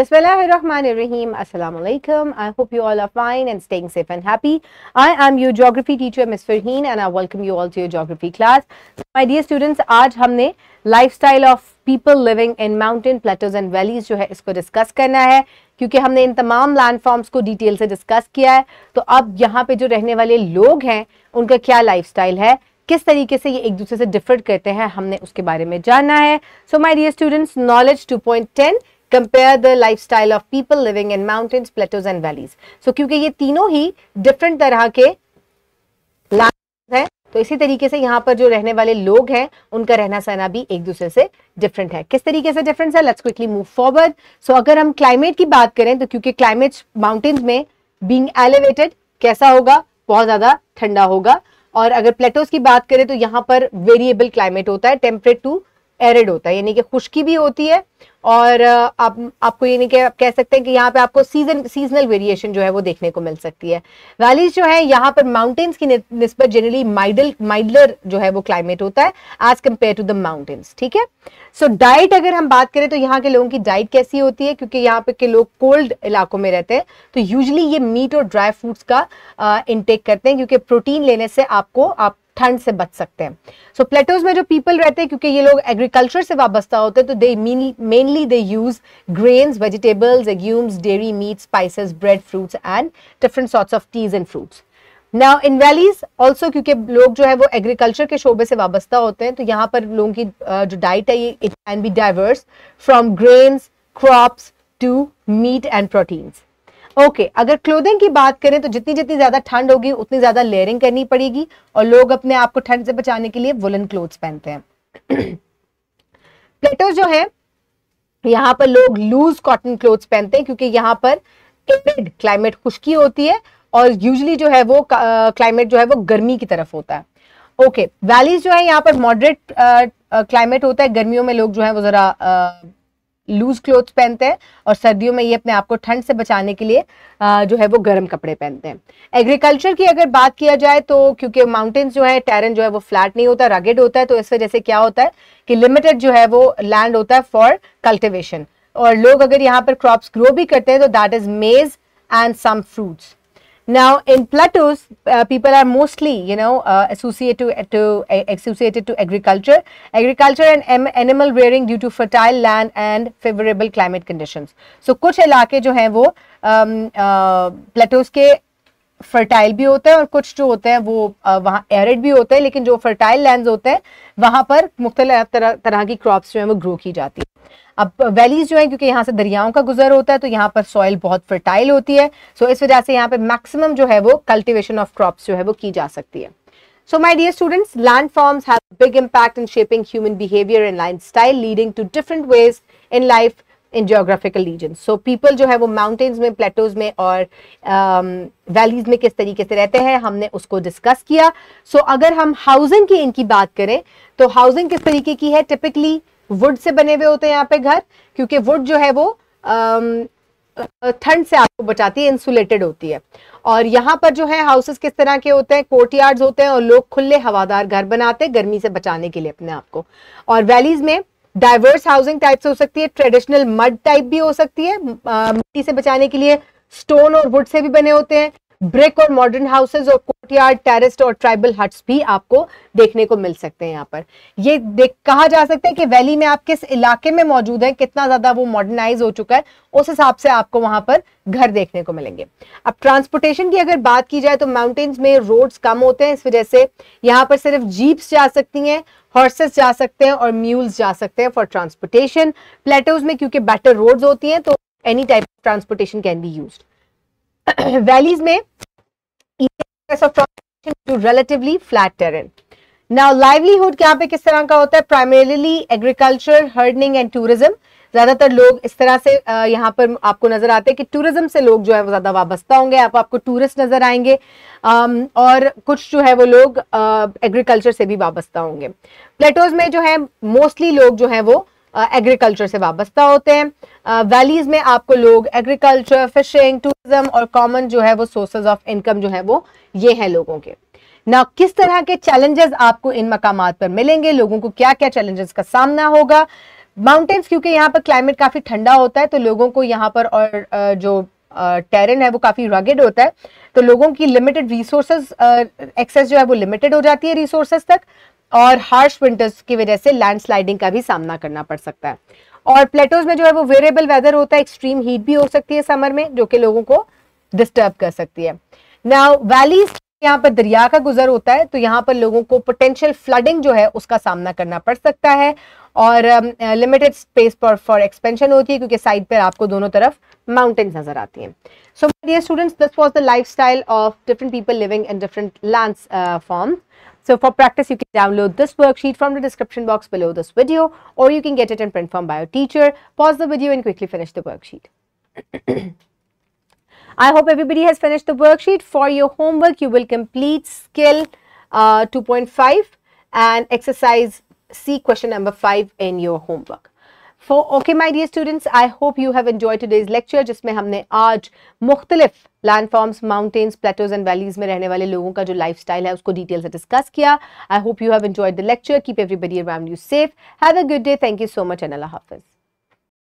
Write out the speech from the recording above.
Bismillahirrahmanirrahim. Assalamu alaikum. I hope you all are fine and staying safe and happy. I am your geography teacher Miss Farheen and I welcome you all to your geography class. My dear students, आज हमने lifestyle of people living in mountain plateaus and valleys जो है इसको discuss करना है क्योंकि हमने इन तमाम लैंडफॉर्म्स को डिटेल से डिस्कस किया है तो अब यहाँ पे जो रहने वाले लोग हैं उनका क्या लाइफस्टाइल है किस तरीके से ये एक दूसरे से डिफर करते हैं हमने उसके बारे में जानना है so my dear students knowledge 2.10 compare the lifestyle of people living in mountains plateaus and valleys so क्योंकि ये तीनों ही डिफरेंट तरह के है तो इसी तरीके से यहाँ पर जो रहने वाले लोग हैं, उनका रहना सहना भी एक दूसरे से डिफरेंट है। किस तरीके से डिफरेंस है? Let's quickly move forward so अगर हम क्लाइमेट की बात करें तो क्योंकि क्लाइमेट माउंटेन्स में बींग एलिवेटेड कैसा होगा? बहुत ज़्यादा ठंडा होगा। और अगर प्लेटोज की बात करें तो यहाँ पर वेरिएबल क्लाइमेट होता है टेम्परेट टू एरिड होता है, यानी कि खुश्की भी होती है और आप, आपको यानी कि आप कह सकते हैं कि यहाँ पे आपको सीज़न सीजनल वेरिएशन जो है वो देखने को मिल सकती है। वैलीज जो है, यहाँ पर माउंटेन्स की नस्बत जनरली माइडल माइडलर जो है वो क्लाइमेट होता है as compared to the mountains ठीक है? सो डाइट अगर हम बात करें तो यहाँ के लोगों की डाइट कैसी होती है? क्योंकि यहाँ पे के लोग कोल्ड इलाकों में रहते हैं तो यूजली ये मीट और ड्राई फ्रूट्स का इनटेक करते हैं क्योंकि प्रोटीन लेने से आपको, आप ठंड से बच सकते हैं। सो so, प्लेटोज में जो पीपल रहते हैं क्योंकि ये लोग एग्रीकल्चर से वाबस्ता होते हैं तो they mainly they use grains vegetables legumes dairy meat spices bread fruits and different sorts of teas and fruits now in valleys also क्योंकि लोग जो है वो एग्रीकल्चर के शोबे से वाबस्ता होते हैं तो यहाँ पर लोगों की जो डाइट है ये it can be diverse from grains crops to meat and proteins okay okay, अगर क्लोथिंग की बात करें तो जितनी जितनी ज़्यादा ठंड होगी उतनी ज़्यादा लेयरिंग करनी पड़ेगी और लोग अपने आप को ठंड से बचाने के लिए वुलन क्लोथ्स पहनते हैं। प्लेटो जो है यहाँ पर लोग लूज कॉटन क्लोथ्स पहनते हैं क्योंकि यहाँ पर क्लाइमेट खुश्की होती है और यूजली जो है वो क्लाइमेट जो है वो गर्मी की तरफ़ होता है। ओके okay, वैलीज जो है यहाँ पर मॉडरेट क्लाइमेट होता है। गर्मियों में लोग जो है वो जरा लूज क्लोथ्स पहनते हैं और सर्दियों में ये अपने आप को ठंड से बचाने के लिए जो है वो गर्म कपड़े पहनते हैं। एग्रीकल्चर की अगर बात किया जाए तो क्योंकि माउंटेन्स जो है टेरन जो है वो फ्लैट नहीं होता रगेड होता है तो इस वजह से क्या होता है कि लिमिटेड जो है वो लैंड होता है फॉर कल्टिवेशन और लोग अगर यहाँ पर क्रॉप्स ग्रो भी करते हैं तो that is maize and some fruits Now, in plateaus, uh, people are mostly, you know, uh, associated to, to uh, associated to agriculture, agriculture and animal rearing due to fertile land and favorable climate conditions. So, कुछ इलाके जो हैं वो um, uh, के fertile भी होते हैं और कुछ जो होते हैं वो वहाँ एरिड भी होते हैं लेकिन जो फर्टाइल लैंड होते हैं वहाँ पर मुख्तलिफ़ तरह तरह की क्रॉप्स जो है वो ग्रो की जाती है अब वैलीज जो है क्योंकि यहाँ से दरियाओं का गुजर होता है तो यहाँ पर सॉइल बहुत फर्टाइल होती है। सो इस वजह से यहाँ पे मैक्सिमम जो है वो कल्टिवेशन ऑफ़ क्रॉप्स जो है वो की जा सकती है। So my dear students, landforms have a big impact in shaping human behavior and lifestyle leading to different ways in life in geographical region so people जो है वो माउंटेन्स में प्लेटोज में और वैलीज um, में किस तरीके से रहते हैं हमने उसको डिस्कस किया। सो so, अगर हम हाउसिंग की इनकी बात करें तो हाउसिंग किस तरीके की है? टिपिकली वुड से बने हुए होते हैं यहाँ पे घर, क्योंकि वुड जो है वो ठंड से आपको बचाती है इंसुलेटेड होती है। और यहाँ पर जो है हाउसेस किस तरह के होते हैं? कोर्ट होते हैं और लोग खुले हवादार घर बनाते हैं गर्मी से बचाने के लिए अपने आप को। और वैलीज में डाइवर्स हाउसिंग टाइप्स हो सकती है ट्रेडिशनल मड टाइप भी हो सकती है मिट्टी से बचाने के लिए स्टोन और वुड से भी बने होते हैं। ब्रिक और मॉडर्न हाउसेज और कोर्टयार्ड टेरेस्ट और ट्राइबल हट्स भी आपको देखने को मिल सकते हैं यहाँ पर। ये देख, कहा जा सकता है कि वैली में आप किस इलाके में मौजूद हैं, कितना ज़्यादा वो मॉडर्नाइज हो चुका है, उस हिसाब से आपको वहाँ पर घर देखने को मिलेंगे। अब ट्रांसपोर्टेशन की अगर बात की जाए तो माउंटेन्स में रोड्स कम होते हैं, इस वजह से यहाँ पर सिर्फ़ जीप्स जा सकती हैं, हॉर्सेस जा सकते हैं और म्यूल्स जा सकते हैं फॉर ट्रांसपोर्टेशन प्लेटोज में क्योंकि बेटर रोड्स होती हैं तो any type of transportation can be used valleys में of transportation to relatively flat terrain. Now livelihood यहाँ पे किस तरह का होता है primarily agriculture, herding and tourism. ज़्यादातर लोग इस तरह से यहाँ पर आपको नज़र आते हैं कि टूरिज़्म से लोग जो है वो ज़्यादा वाबस्ता होंगे आप आपको टूरिस्ट नज़र आएँगे और कुछ जो है वो लोग एग्रीकल्चर से भी वाबस्ता होंगे प्लेटोज में जो है मोस्टली लोग जो है वो एग्रीकल्चर से वाबस्ता होते हैं। वैलीज में आपको लोग एग्रीकल्चर फिशिंग टूरिज़्म और कॉमन जो है वो सोर्सेज ऑफ़ इनकम जो है वो, ये है लोगों के। ना किस तरह के चैलेंजेस आपको इन मकाम पर मिलेंगे? लोगों को क्या क्या चैलेंजेस का सामना होगा? माउंटेन्स क्योंकि यहाँ पर क्लाइमेट काफ़ी ठंडा होता है तो लोगों को यहाँ पर और जो टेरन है वो काफ़ी रगेड होता है। तो लोगों की लिमिटेड रिसोर्सेज एक्सेस जो है वो लिमिटेड हो जाती है रिसोर्सेज तक। और हार्श विंटर्स की वजह से लैंडस्लाइडिंग का भी सामना करना पड़ सकता है। और प्लेटोज में जो है वो वेरिएबल वेदर होता है एक्सट्रीम हीट भी हो सकती है समर में, जो कि लोगों को डिस्टर्ब कर सकती है। नाउ वैलीज यहाँ पर दरिया का गुजर होता है तो यहाँ पर लोगों को पोटेंशियल फ्लडिंग जो है उसका सामना करना पड़ सकता है। और लिमिटेड स्पेस पर फॉर एक्सपेंशन होती है, क्योंकि साइड पर आपको दोनों तरफ़ माउंटेन्स नज़र आती हैं। So dear students this was the lifestyle of different people living in different land form So for practice, you can download this worksheet from the description box below this video, or you can get it in print form by your teacher. Pause the video and quickly finish the worksheet. I hope everybody has finished the worksheet. For your homework, you will complete skill uh, 2.5 and exercise C question number 5 in your homework. For my dear students I hope you have enjoyed today's lecture जिसमें हमने आज मुख्तलिफ़ land forms mountains plateaus and valleys में रहने वाले लोगों का जो लाइफ स्टाइल है, उसको डिटेल से डिस्कस किया। I hope you have enjoyed the lecture keep everybody around you safe have a good day thank you so much and Allah Hafiz